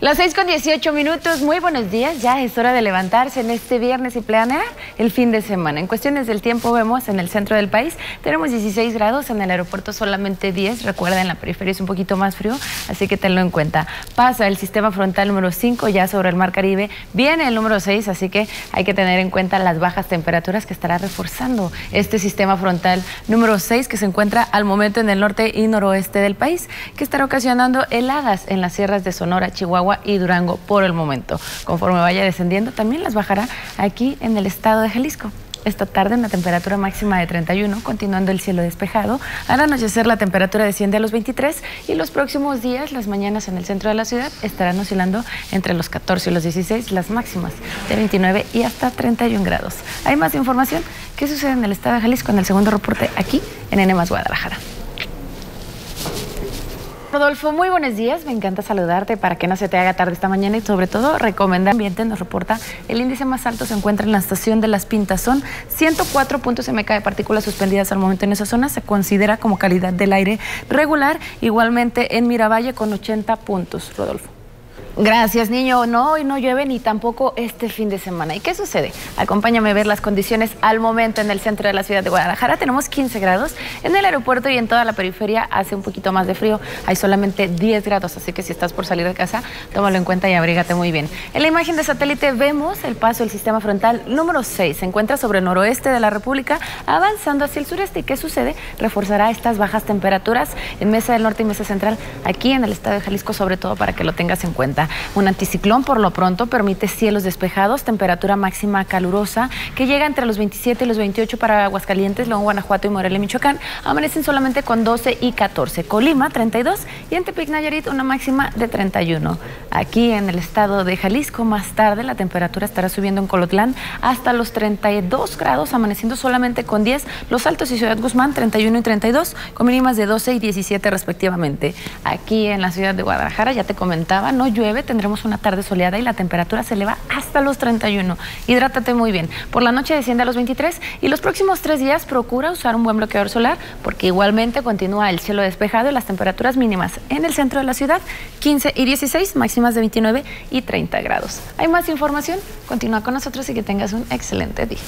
Las 6 con 18 minutos, muy buenos días. Ya es hora de levantarse en este viernes y planear el fin de semana. En cuestiones del tiempo vemos en el centro del país, tenemos 16 grados, en el aeropuerto solamente 10. Recuerda, en la periferia es un poquito más frío, así que tenlo en cuenta. Pasa el sistema frontal número 5 ya sobre el mar Caribe. Viene el número 6, así que hay que tener en cuenta las bajas temperaturas que estará reforzando este sistema frontal número 6 que se encuentra al momento en el norte y noroeste del país, que estará ocasionando heladas en las sierras de Sonora, Chihuahua y Durango por el momento. Conforme vaya descendiendo, también las bajará aquí en el estado de Jalisco. Esta tarde una temperatura máxima de 31, continuando el cielo despejado. Al anochecer la temperatura desciende a los 23 y los próximos días, las mañanas en el centro de la ciudad estarán oscilando entre los 14 y los 16, las máximas de 29 y hasta 31 grados. Hay más información. ¿Qué sucede en el estado de Jalisco en el segundo reporte aquí en N Guadalajara? Rodolfo, muy buenos días. Me encanta saludarte para que no se te haga tarde esta mañana y sobre todo recomendar ambiente. Nos reporta el índice más alto se encuentra en la estación de Las Pintas. Son 104 puntos MK de partículas suspendidas al momento en esa zona. Se considera como calidad del aire regular. Igualmente en Miravalle con 80 puntos, Rodolfo. Gracias, niño. No, hoy no llueve ni tampoco este fin de semana. ¿Y qué sucede? Acompáñame a ver las condiciones al momento en el centro de la ciudad de Guadalajara. Tenemos 15 grados. En el aeropuerto y en toda la periferia hace un poquito más de frío. Hay solamente 10 grados, así que si estás por salir de casa, tómalo en cuenta y abrígate muy bien. En la imagen de satélite vemos el paso del sistema frontal número 6. Se encuentra sobre el noroeste de la República, avanzando hacia el sureste. ¿Y qué sucede? Reforzará estas bajas temperaturas en Mesa del Norte y Mesa Central, aquí en el estado de Jalisco, sobre todo para que lo tengas en cuenta. Un anticiclón por lo pronto permite cielos despejados, temperatura máxima calurosa que llega entre los 27 y los 28 para Aguascalientes, León, Guanajuato y Morelia, Michoacán. Amanecen solamente con 12 y 14. Colima 32 y en Tepic Nayarit una máxima de 31. Aquí en el estado de Jalisco más tarde la temperatura estará subiendo en Colotlán hasta los 32 grados, amaneciendo solamente con 10. Los Altos y Ciudad Guzmán 31 y 32 con mínimas de 12 y 17 respectivamente. Aquí en la ciudad de Guadalajara ya te comentaba, no llueve tendremos una tarde soleada y la temperatura se eleva hasta los 31. Hidrátate muy bien. Por la noche desciende a los 23 y los próximos tres días procura usar un buen bloqueador solar porque igualmente continúa el cielo despejado y las temperaturas mínimas en el centro de la ciudad 15 y 16, máximas de 29 y 30 grados. ¿Hay más información? Continúa con nosotros y que tengas un excelente día.